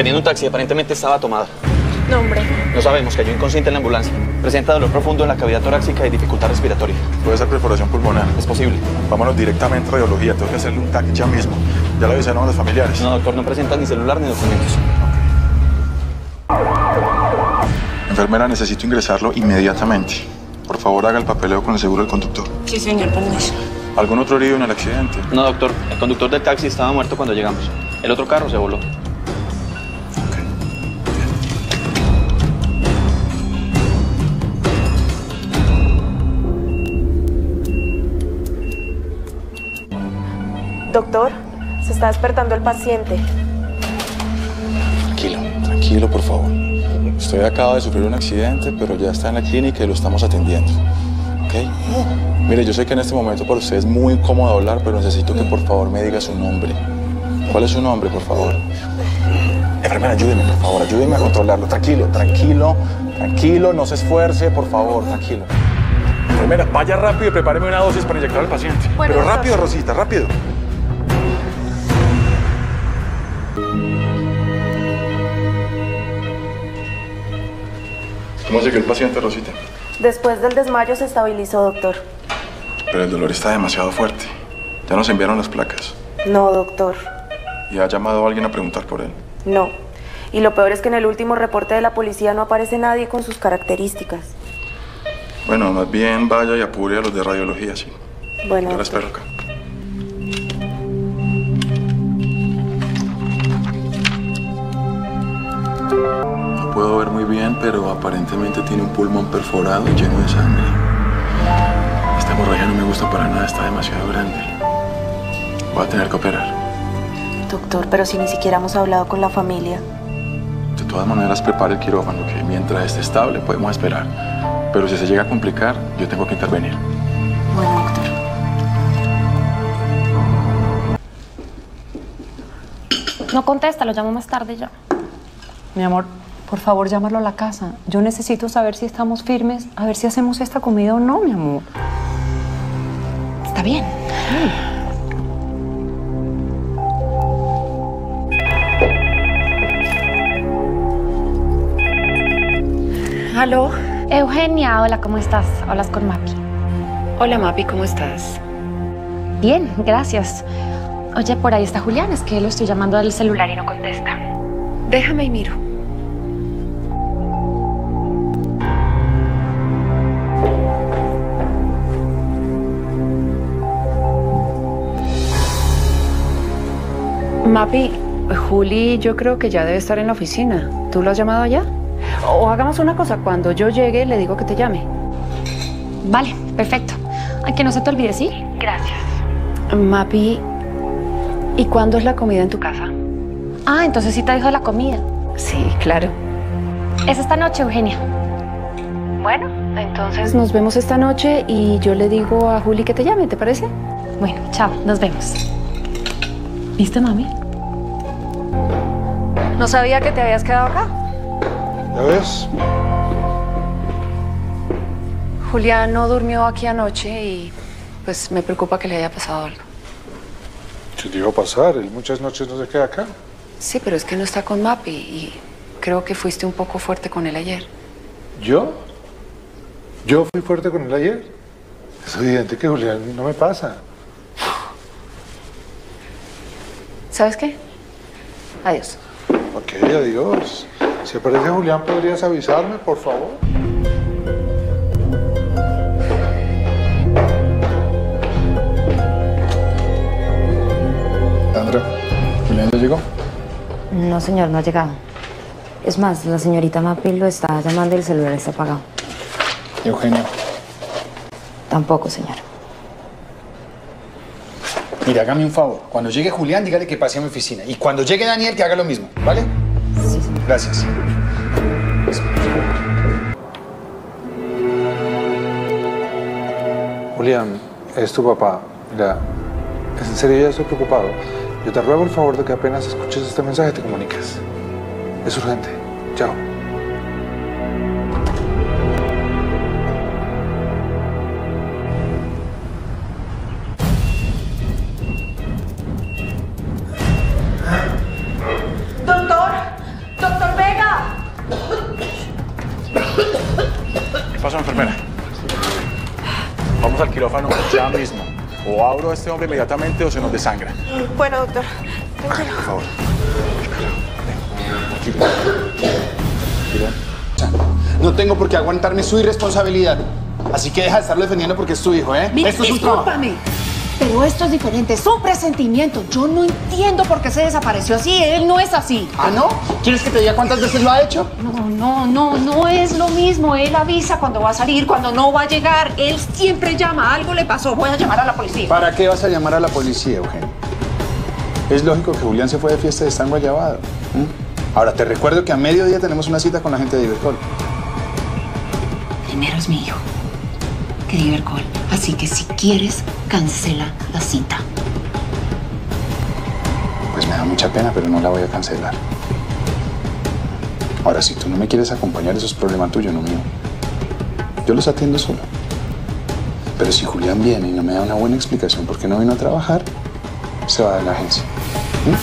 Teniendo un taxi, aparentemente estaba tomada. No, hombre. No sabemos, cayó inconsciente en la ambulancia. Presenta dolor profundo en la cavidad torácica y dificultad respiratoria. Puede ser perforación pulmonar. Es posible. Vámonos directamente a radiología. Tengo que hacerle un TAC ya mismo. Ya lo avisaron a los familiares. No, doctor, no presenta ni celular ni documentos. Enfermera, necesito ingresarlo inmediatamente. Por favor, haga el papeleo con el seguro del conductor. Sí, señor, permiso. ¿Algún otro herido en el accidente? No, doctor. El conductor del taxi estaba muerto cuando llegamos. El otro carro se voló. Doctor, se está despertando el paciente. Tranquilo, tranquilo, por favor. Usted acaba de sufrir un accidente, pero ya está en la clínica y lo estamos atendiendo. ¿Ok? Mire, yo sé que en este momento para usted es muy incómodo hablar, pero necesito que por favor me diga su nombre. ¿Cuál es su nombre, por favor? Enfermera, ayúdeme, por favor, ayúdeme a controlarlo. Tranquilo, tranquilo, tranquilo, no se esfuerce, por favor, tranquilo. Enfermera, vaya rápido y prepáreme una dosis para inyectar al paciente. Bueno, pero rápido, Rosita, rápido. ¿Cómo sigue el paciente, Rosita? Después del desmayo se estabilizó, doctor. Pero el dolor está demasiado fuerte. Ya nos enviaron las placas. No, doctor. ¿Y ha llamado a alguien a preguntar por él? No. Y lo peor es que en el último reporte de la policía no aparece nadie con sus características. Bueno, más bien vaya y apure a los de radiología, sí. Bueno, Yo la espero acá. Muy bien, pero aparentemente tiene un pulmón perforado y lleno de sangre. Esta hemorragia no me gusta para nada, está demasiado grande. Voy a tener que operar. Doctor, pero si ni siquiera hemos hablado con la familia. De todas maneras, prepare el quirófano, que mientras esté estable podemos esperar. Pero si se llega a complicar, yo tengo que intervenir. Bueno, doctor. No contesta, lo llamo más tarde ya. Mi amor, por favor, llámalo a la casa. Yo necesito saber si estamos firmes, a ver si hacemos esta comida o no, mi amor. Está bien. ¿Aló? Eugenia, hola, ¿cómo estás? Hablas con Mapi. Hola, Mapi, ¿cómo estás? Bien, gracias. Oye, por ahí está Julián, es que lo estoy llamando al celular y no contesta. Déjame y miro. Mapi, Juli yo creo que ya debe estar en la oficina. ¿Tú lo has llamado allá? O hagamos una cosa, cuando yo llegue le digo que te llame. Vale, perfecto. Ay, que no se te olvide, ¿sí? Gracias. Mapi, ¿y cuándo es la comida en tu casa? Ah, entonces sí te dijo la comida. Sí, claro. Es esta noche, Eugenia. Bueno, entonces nos vemos esta noche y yo le digo a Juli que te llame, ¿te parece? Bueno, chao, nos vemos. ¿Viste, mami? No sabía que te habías quedado acá. ¿Ya ves? Julián no durmió aquí anoche y pues me preocupa que le haya pasado algo. ¿Qué te iba a pasar? Él muchas noches no se queda acá. Sí, pero es que no está con Mapi y creo que fuiste un poco fuerte con él ayer. ¿Yo? ¿Yo fui fuerte con él ayer? Es evidente que Julián no me pasa. ¿Sabes qué? Adiós. Ok, adiós. Si aparece Julián, ¿podrías avisarme, por favor? Sandra, ¿Julián ya llegó? No, señor, no ha llegado. Es más, la señorita Mapi lo está llamando y el celular está apagado. Eugenio, Tampoco, señor. Mira, hágame un favor. Cuando llegue Julián, dígale que pase a mi oficina. Y cuando llegue Daniel, que haga lo mismo, ¿vale? Sí. Gracias. Julián, es tu papá. Mira, en serio ya estoy preocupado. Yo te ruego el favor de que apenas escuches este mensaje te comuniques. Es urgente. Chao. pasó, enfermera? Vamos al quirófano ya mismo. O abro a este hombre inmediatamente o se nos desangra. Bueno, doctor. Tranquilo. Por favor. No tengo por qué aguantarme su irresponsabilidad. Así que deja de estarlo defendiendo porque es tu hijo, ¿eh? Mi, Esto es un trabajo pero esto es diferente. Es un presentimiento. Yo no entiendo por qué se desapareció así. Él no es así. ¿Ah, no? ¿Quieres que te diga cuántas veces lo ha hecho? No, no, no, no es lo mismo. Él avisa cuando va a salir, cuando no va a llegar. Él siempre llama. Algo le pasó. Voy a llamar a la policía. ¿Para qué vas a llamar a la policía, Eugenio? Es lógico que Julián se fue de fiesta y está enguayabado. ¿m? Ahora, te recuerdo que a mediodía tenemos una cita con la gente de Ibercol. Primero es mi hijo, que Divercol. Así que si quieres, cancela la cita. Pues me da mucha pena, pero no la voy a cancelar. Ahora, si tú no me quieres acompañar, eso es problema tuyo, no mío. Yo los atiendo solo. Pero si Julián viene y no me da una buena explicación por qué no vino a trabajar, se va de la agencia. ¿m?